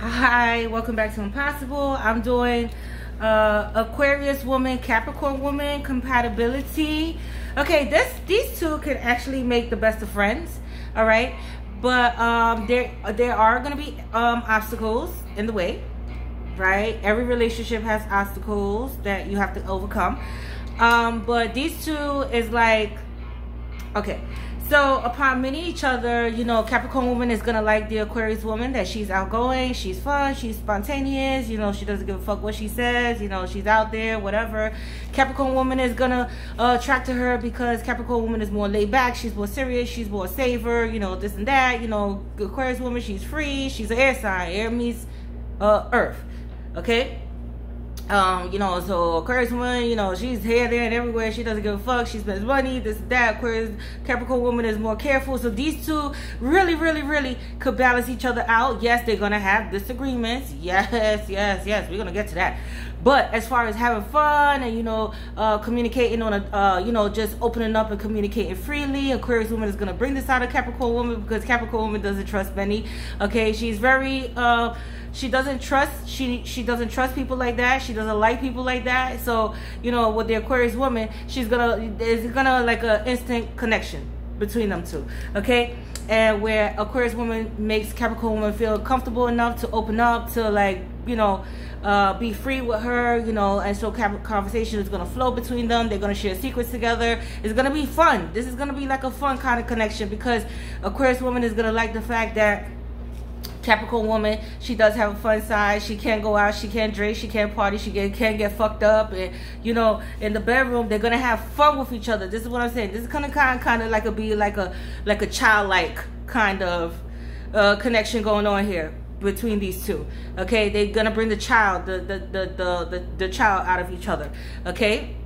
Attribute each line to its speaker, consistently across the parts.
Speaker 1: Hi, welcome back to Impossible. I'm doing uh, Aquarius woman, Capricorn woman compatibility. Okay, this these two could actually make the best of friends. All right, but um, there there are gonna be um, obstacles in the way. Right, every relationship has obstacles that you have to overcome. Um, but these two is like okay so upon meeting each other, you know, Capricorn woman is gonna like the Aquarius woman that she's outgoing, she's fun, she's spontaneous, you know, she doesn't give a fuck what she says, you know, she's out there, whatever. Capricorn woman is gonna uh, attract to her because Capricorn woman is more laid back, she's more serious, she's more saver, you know, this and that, you know, Aquarius woman, she's free, she's an air sign, air meets uh, earth, okay? Um, you know, so Aquarius woman, you know, she's here, there, and everywhere. She doesn't give a fuck. She spends money, this, that. Aquarius, Capricorn woman is more careful. So these two really, really, really could balance each other out. Yes, they're gonna have disagreements. Yes, yes, yes. We're gonna get to that. But as far as having fun and you know, uh, communicating on a, uh, you know, just opening up and communicating freely, Aquarius woman is gonna bring this out of Capricorn woman because Capricorn woman doesn't trust many. Okay, she's very. Uh, she doesn't trust she she doesn't trust people like that. She doesn't like people like that. So you know with the aquarius woman she's gonna there's gonna like a instant connection between them two okay? And where aquarius woman makes capricorn woman feel comfortable enough to open up to like you know uh, be free with her you know and so conversation is gonna flow between them. They're gonna share secrets together. It's gonna be fun. This is gonna be like a fun kind of connection because aquarius woman is gonna like the fact that Capricorn woman, she does have a fun side. She can't go out, she can't drink, she can't party, she get, can't get fucked up. And, you know, in the bedroom, they're going to have fun with each other. This is what I'm saying. This is kind of kind, kind of like a be like a like a childlike kind of uh, connection going on here between these two. Okay, they're gonna bring the child, the the the the the, the child out of each other. Okay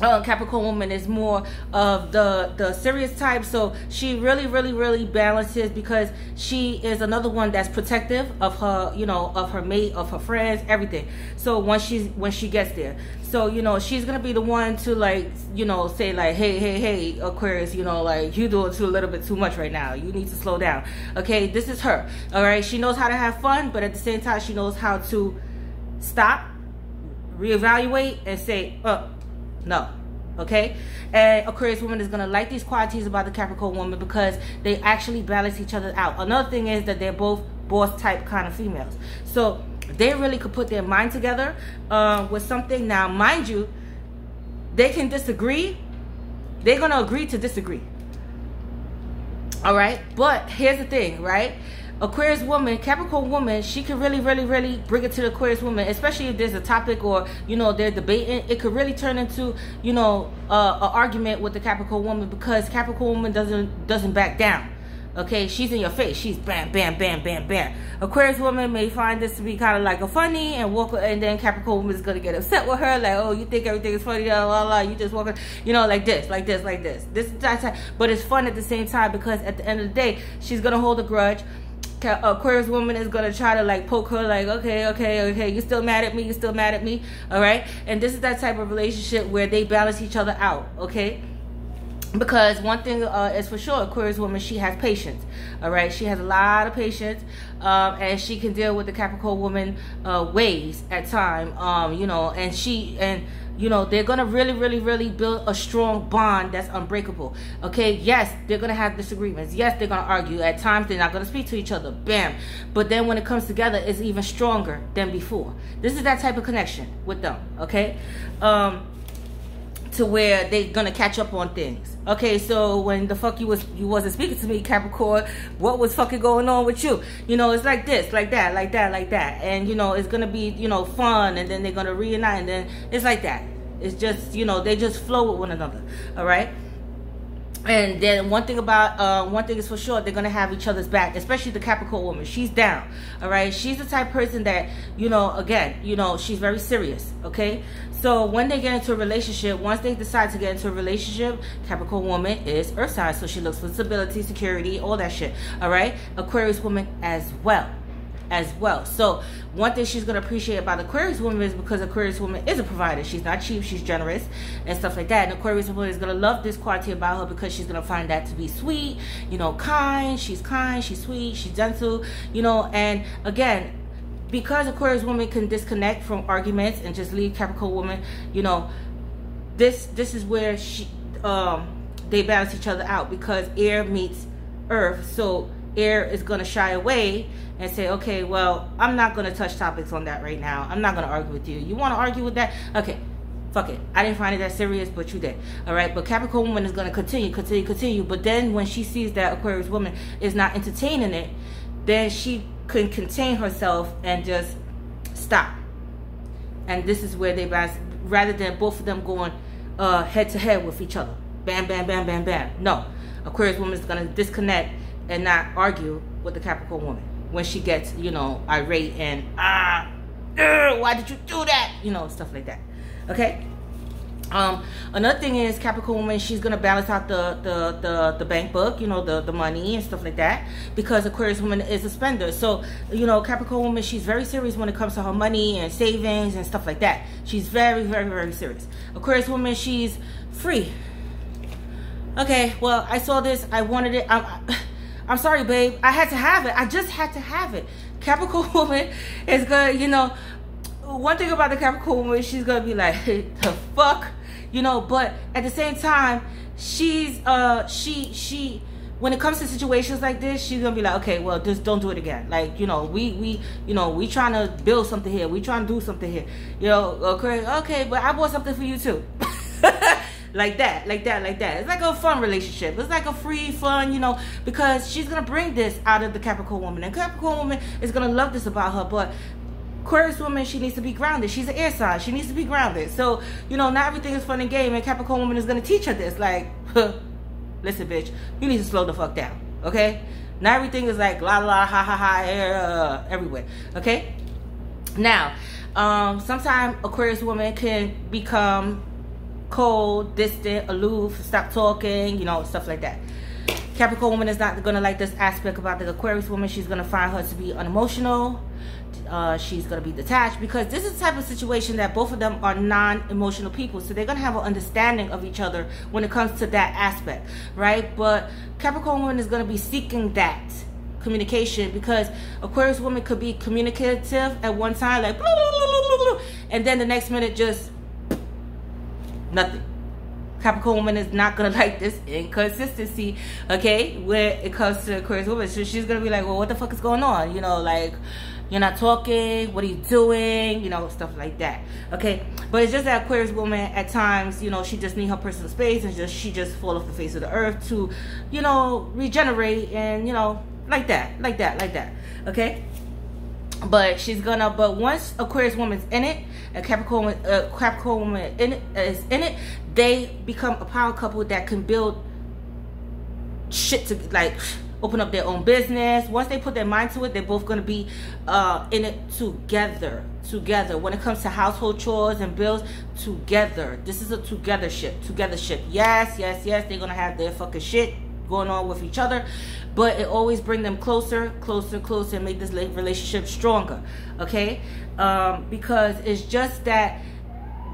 Speaker 1: uh, Capricorn woman is more of the the serious type, so she really, really, really balances because she is another one that's protective of her, you know, of her mate, of her friends, everything. So once she's when she gets there, so you know she's gonna be the one to like, you know, say like, hey, hey, hey, Aquarius, you know, like you doing too a little bit too much right now. You need to slow down. Okay, this is her. All right, she knows how to have fun, but at the same time, she knows how to stop, reevaluate, and say, uh no. Okay? And Aquarius woman is going to like these qualities about the Capricorn woman because they actually balance each other out. Another thing is that they're both boss type kind of females. So they really could put their mind together uh, with something. Now, mind you, they can disagree. They're going to agree to disagree. All right? But here's the thing, right? Aquarius woman, Capricorn woman, she can really, really, really bring it to the Aquarius woman, especially if there's a topic or, you know, they're debating. It could really turn into, you know, uh, an argument with the Capricorn woman because Capricorn woman doesn't doesn't back down. Okay, she's in your face. She's bam, bam, bam, bam, bam. Aquarius woman may find this to be kind of like a funny and walk, and then Capricorn woman is gonna get upset with her, like, oh, you think everything is funny, blah, blah. You just walk, you know, like this, like this, like this. This is that, but it's fun at the same time because at the end of the day, she's gonna hold a grudge. Aquarius woman is gonna try to like poke her like okay okay okay you still mad at me you still mad at me all right and this is that type of relationship where they balance each other out okay because one thing uh, is for sure aquarius woman she has patience all right? She has a lot of patience um, and she can deal with the capricorn woman uh, ways at time um, you know and she and you know they're gonna really really really build a strong bond that's unbreakable okay? Yes they're gonna have disagreements. Yes they're gonna argue. At times they're not gonna speak to each other. Bam. But then when it comes together it's even stronger than before. This is that type of connection with them okay? Um to where they're gonna catch up on things. Okay, so when the fuck you was you wasn't speaking to me, Capricorn, what was fucking going on with you? You know, it's like this, like that, like that, like that, and you know, it's gonna be you know fun, and then they're gonna reunite, and then it's like that. It's just you know they just flow with one another. All right and then one thing about uh, one thing is for sure they're gonna have each other's back especially the capricorn woman. She's down all right? She's the type person that you know again you know she's very serious okay? So when they get into a relationship once they decide to get into a relationship capricorn woman is earth sign so she looks for stability security all that shit all right? Aquarius woman as well as well. So one thing she's gonna appreciate about Aquarius woman is because Aquarius woman is a provider. She's not cheap, she's generous and stuff like that. And Aquarius woman is gonna love this quality about her because she's gonna find that to be sweet, you know, kind. She's kind, she's sweet, she's gentle, you know. And again, because Aquarius woman can disconnect from arguments and just leave Capricorn woman, you know, this this is where she um they balance each other out because air meets earth. So air is gonna shy away and say, okay, well, I'm not gonna touch topics on that right now. I'm not gonna argue with you. You wanna argue with that? Okay, fuck it. I didn't find it that serious, but you did. All right. But Capricorn woman is gonna continue, continue, continue. But then when she sees that Aquarius woman is not entertaining it, then she can contain herself and just stop. And this is where they rather than both of them going uh, head to head with each other. Bam, bam, bam, bam, bam. No. Aquarius woman is going to disconnect and not argue with the Capricorn woman when she gets, you know, irate and, ah, uh, why did you do that? You know, stuff like that. Okay? Um, another thing is Capricorn woman, she's gonna balance out the, the the the bank book, you know, the the money and stuff like that, because Aquarius woman is a spender. So, you know, Capricorn woman, she's very serious when it comes to her money and savings and stuff like that. She's very, very, very serious. Aquarius woman, she's free. Okay, well, I saw this, I wanted it. I'm, I'm sorry, babe. I had to have it. I just had to have it. Capricorn woman is gonna, you know, one thing about the Capricorn woman, she's gonna be like, the fuck you know but at the same time she's uh she she when it comes to situations like this she's gonna be like okay well just don't do it again like you know we we you know we trying to build something here we trying to do something here you know okay okay but i bought something for you too like that like that like that it's like a fun relationship it's like a free fun you know because she's gonna bring this out of the capricorn woman and capricorn woman is gonna love this about her but Aquarius woman, she needs to be grounded. She's an air sign. She needs to be grounded. So, you know, not everything is fun and game. And Capricorn woman is going to teach her this. Like, huh, listen, bitch, you need to slow the fuck down. Okay? Not everything is like la la ha ha ha air uh, everywhere. Okay? Now, um, sometimes Aquarius woman can become cold, distant, aloof, stop talking, you know, stuff like that. Capricorn woman is not going to like this aspect about the Aquarius woman. She's going to find her to be unemotional uh, she's going to be detached because this is the type of situation that both of them are non-emotional people so they're going to have an understanding of each other when it comes to that aspect right but capricorn woman is going to be seeking that communication because aquarius woman could be communicative at one time like and then the next minute just nothing. Capricorn woman is not gonna like this inconsistency, okay, when it comes to Aquarius woman. So she's gonna be like, well, what the fuck is going on? You know, like, you're not talking. What are you doing? You know stuff like that okay? But it's just that aquarius woman at times you know she just need her personal space and just she just fall off the face of the earth to you know regenerate and you know like that like that like that okay but she's gonna but once aquarius woman's in it a capricorn uh, capricorn woman in it, is in it they become a power couple that can build shit to like open up their own business. Once they put their mind to it, they're both to be uh, in it together. Together. When it comes to household chores and bills, together. This is a together ship. Together ship. Yes, yes, yes. They're to have their fucking shit going on with each other. But it always bring them closer, closer, closer, and make this relationship stronger. Okay? Um, because it's just that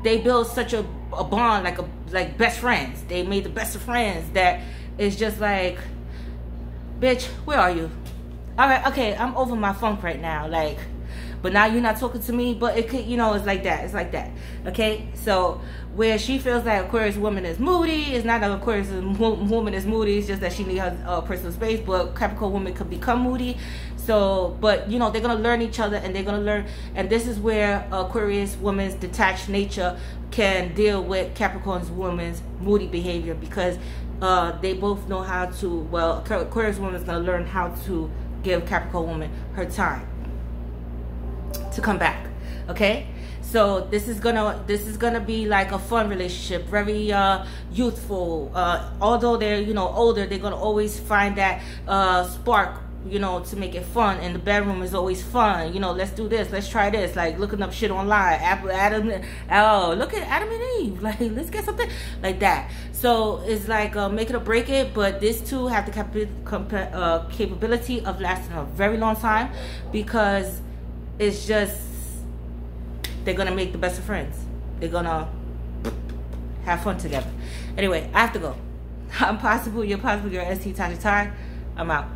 Speaker 1: they build such a, a bond, like a like best friends. They made the best of friends that it's just like bitch, where are you? All right, okay, I'm over my funk right now. Like, but now you're not talking to me. But it could, you know, it's like that. It's like that. Okay, so where she feels like Aquarius woman is moody, it's not that Aquarius woman is moody. It's just that she needs her uh, personal space. But Capricorn woman could become moody. So, but you know, they're gonna learn each other, and they're gonna learn. And this is where Aquarius woman's detached nature can deal with Capricorn's woman's moody behavior because uh, they both know how to, well, Aquarius woman is to learn how to give Capricorn woman her time to come back. Okay? So this is gonna this is gonna be like a fun relationship, very uh, youthful. Uh, although they're you know older, they're gonna always find that uh, spark you know, to make it fun. And the bedroom is always fun. You know, let's do this, let's try this. Like looking up shit online. Apple, Adam, oh, look at Adam and Eve. Like, let's get something like that. So it's like uh, make it or break it. But these two have the cap- uh, capability of lasting a very long time because it's just they're gonna make the best of friends. They're gonna have fun together. Anyway, I have to go. I'm possible. You're possible. You're ST Tasha Time. I'm out.